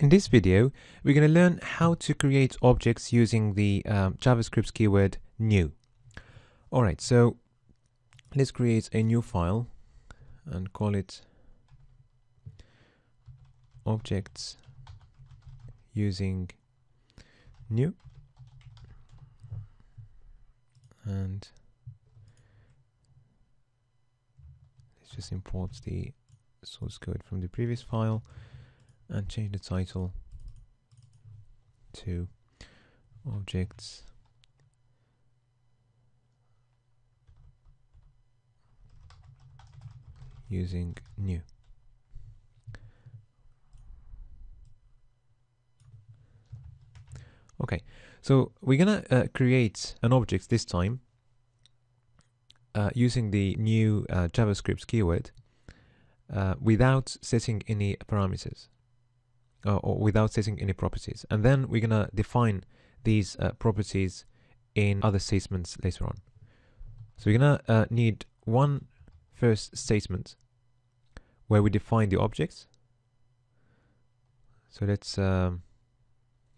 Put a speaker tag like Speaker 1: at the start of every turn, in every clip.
Speaker 1: In this video, we're going to learn how to create objects using the um, JavaScript keyword new. Alright, so let's create a new file and call it objects using new and let's just import the source code from the previous file and change the title to objects using new. Okay, so we're gonna uh, create an object this time uh, using the new uh, JavaScript keyword uh, without setting any parameters uh, or without setting any properties. And then we're gonna define these uh, properties in other statements later on. So we're gonna uh, need one first statement where we define the objects. So let's um,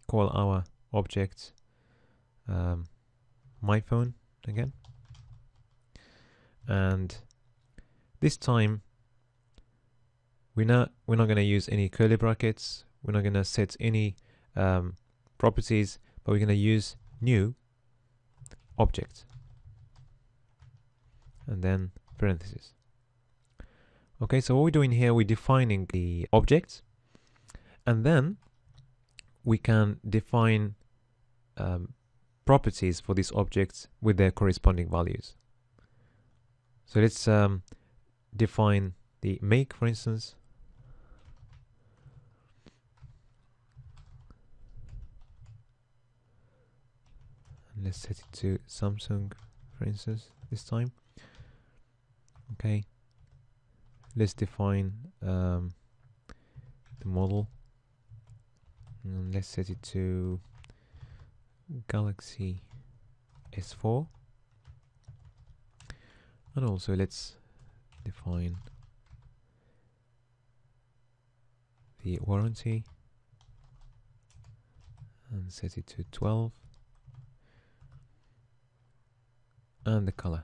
Speaker 1: call our object um, my phone again. And this time we're not we're not going to use any curly brackets we're not going to set any um, properties but we're going to use new object and then parentheses. Okay so what we're doing here we're defining the object and then we can define um, properties for these objects with their corresponding values. So let's um, define the make for instance let's set it to Samsung for instance this time. Okay. Let's define um, the model. And let's set it to Galaxy S4 and also let's define the warranty and set it to 12 and the color.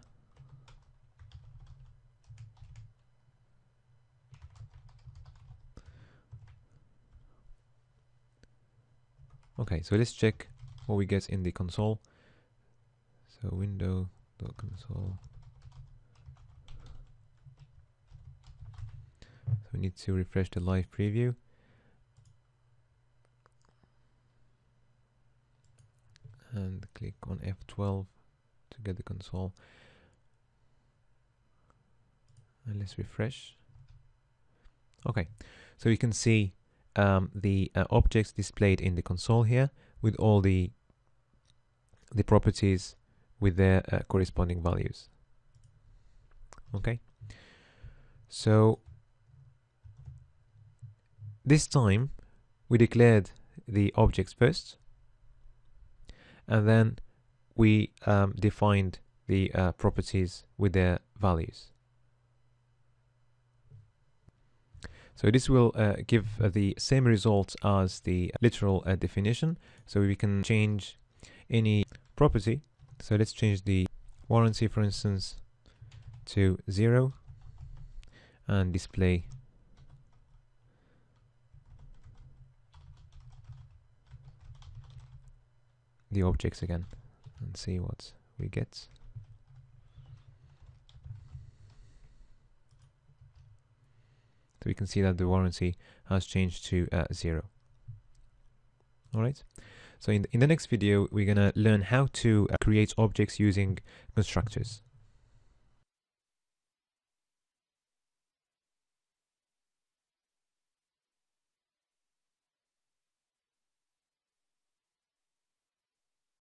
Speaker 1: Okay, so let's check what we get in the console. So window console. So we need to refresh the live preview. And click on F12 to get the console. And let's refresh. Okay so you can see um, the uh, objects displayed in the console here with all the the properties with their uh, corresponding values. Okay so this time we declared the objects first and then we um, defined the uh, properties with their values. So this will uh, give uh, the same result as the literal uh, definition. So we can change any property. So let's change the warranty, for instance, to zero and display the objects again and see what we get. So we can see that the warranty has changed to uh, zero. Alright, so in, in the next video we're gonna learn how to uh, create objects using constructors.